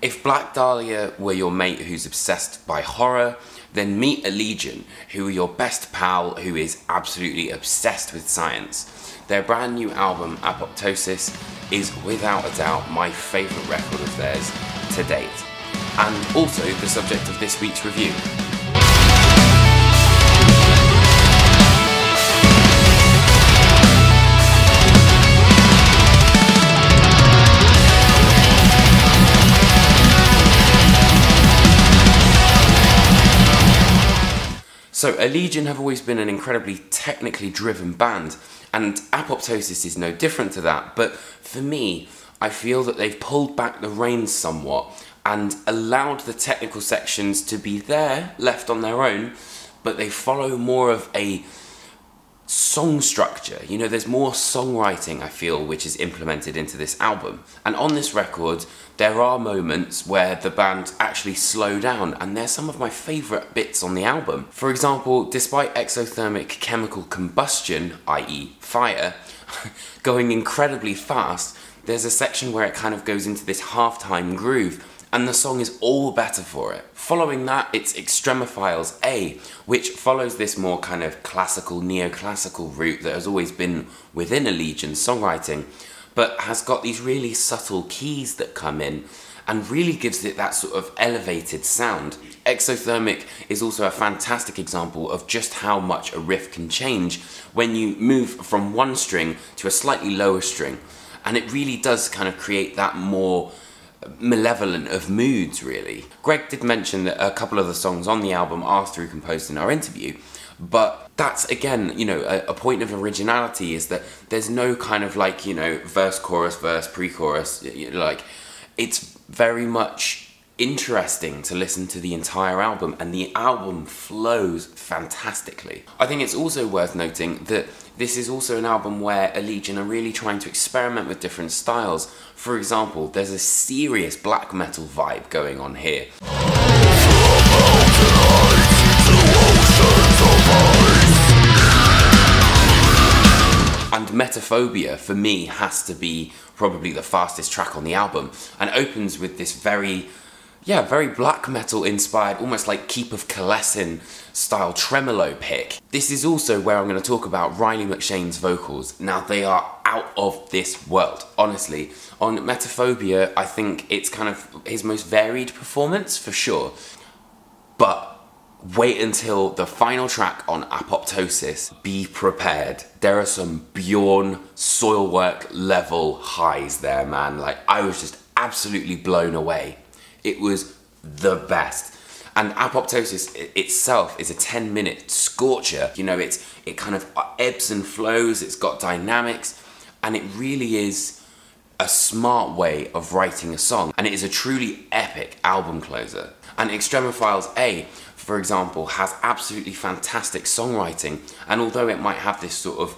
If Black Dahlia were your mate who's obsessed by horror, then meet Allegaeon, who are your best pal who is absolutely obsessed with science. Their brand new album, Apoptosis, is without a doubt my favourite record of theirs to date, and also the subject of this week's review. So, Allegaeon have always been an incredibly technically driven band, and Apoptosis is no different to that. But for me, I feel that they've pulled back the reins somewhat and allowed the technical sections to be there, left on their own, but they follow more of a song structure. You know, there's more songwriting, I feel, which is implemented into this album. And on this record, there are moments where the band actually slow down, and they're some of my favourite bits on the album. For example, despite exothermic chemical combustion, i.e., fire, going incredibly fast, there's a section where it kind of goes into this halftime groove and the song is all better for it. Following that, it's Extremophiles A, which follows this more kind of classical, neoclassical route that has always been within Allegaeon's songwriting, but has got these really subtle keys that come in and really gives it that sort of elevated sound. Exothermic is also a fantastic example of just how much a riff can change when you move from one string to a slightly lower string. And it really does kind of create that more malevolent of moods, really. Greg did mention that a couple of the songs on the album are through composed in our interview, but that's again, you know, a, a, point of originality is that there's no kind of like, you know, verse, chorus, verse, pre chorus. Like, it's very much interesting to listen to the entire album, and the album flows fantastically. I think it's also worth noting that this is also an album where Allegaeon are really trying to experiment with different styles. For example, there's a serious black metal vibe going on here. And Metaphobia, for me, has to be probably the fastest track on the album, and opens with this very yeah, very black metal inspired, almost like Keep of Kalessin style tremolo pick. This is also where I'm going to talk about Riley McShane's vocals. Now, they are out of this world, honestly. On Metaphobia, I think it's kind of his most varied performance, for sure. But wait until the final track on Apoptosis. Be prepared. There are some Bjorn Soilwork level highs there, man. Like, I was just absolutely blown away. It was the best. And apoptosis itself is a 10 minute scorcher. You know, it's it kind of ebbs and flows, it's got dynamics, and it really is a smart way of writing a song. And it is a truly epic album closer. And Extremophiles A, for example, has absolutely fantastic songwriting. And although it might have this sort of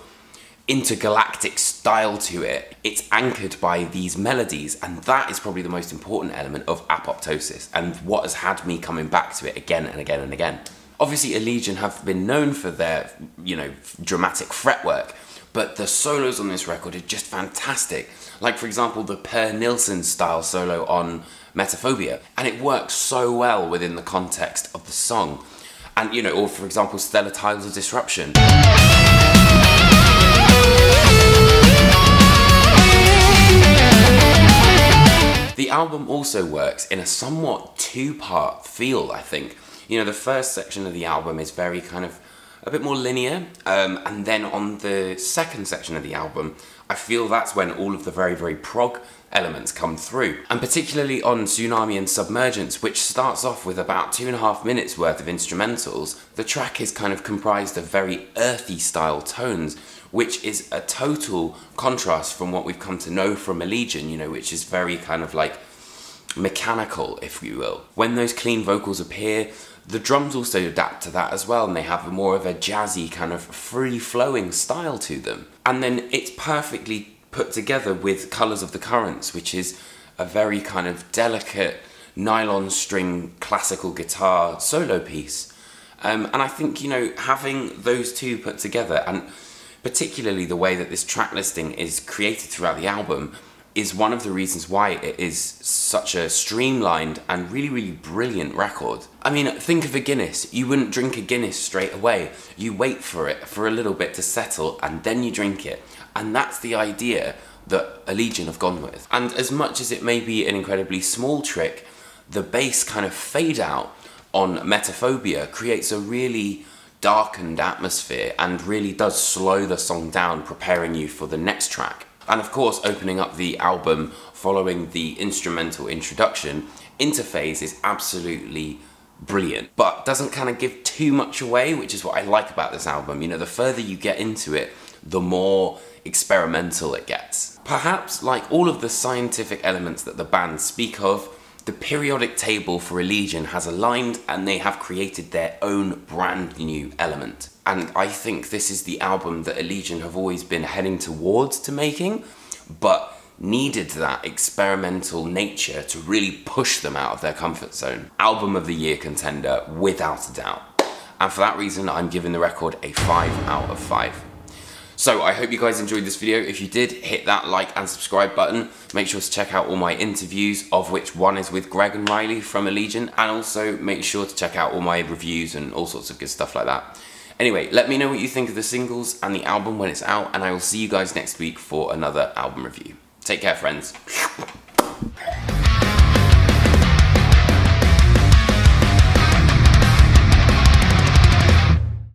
intergalactic style to it. It's anchored by these melodies, and that is probably the most important element of apoptosis and what has had me coming back to it again and again and again. Obviously, Allegaeon have been known for their, you know, dramatic fretwork, but the solos on this record are just fantastic. Like, for example, the Per Nilsson style solo on Metaphobia, and it works so well within the context of the song. And, you know, or for example, Stellar Tidal Disruption. Album also works in a somewhat two-part feel, I think. You know, the first section of the album is very kind of a bit more linear, um, and then on the second section of the album, I feel that's when all of the very, very prog elements come through. And particularly on Tsunami and Submergence, which starts off with about two and a half minutes worth of instrumentals, the track is kind of comprised of very earthy style tones, which is a total contrast from what we've come to know from Allegaeon, you know, which is very kind of like mechanical, if you will. When those clean vocals appear, the drums also adapt to that as well, and they have more of a jazzy kind of free-flowing style to them. And then it's perfectly put together with Colours of the Currents, which is a very kind of delicate nylon string classical guitar solo piece. Um, and I think, you know, having those two put together and particularly the way that this track listing is created throughout the album, is one of the reasons why it is such a streamlined and really, really brilliant record. I mean, think of a Guinness. You wouldn't drink a Guinness straight away. You wait for it for a little bit to settle and then you drink it. And that's the idea that Allegaeon have gone with. And as much as it may be an incredibly small trick, the bass kind of fade out on Metaphobia creates a really darkened atmosphere and really does slow the song down, preparing you for the next track. And of course, opening up the album following the instrumental introduction, Interphase is absolutely brilliant, but doesn't kind of give too much away, which is what I like about this album. You know, the further you get into it, the more experimental it gets. Perhaps like all of the scientific elements that the band speak of, the periodic table for Allegaeon has aligned and they have created their own brand new element. And I think this is the album that Allegaeon have always been heading towards to making, but needed that experimental nature to really push them out of their comfort zone. Album of the year contender, without a doubt. And for that reason, I'm giving the record a 5 out of 5. So I hope you guys enjoyed this video. If you did, hit that like and subscribe button. Make sure to check out all my interviews, of which one is with Greg and Riley from Allegaeon, and also make sure to check out all my reviews and all sorts of good stuff like that. Anyway, let me know what you think of the singles and the album when it's out, and I will see you guys next week for another album review. Take care, friends.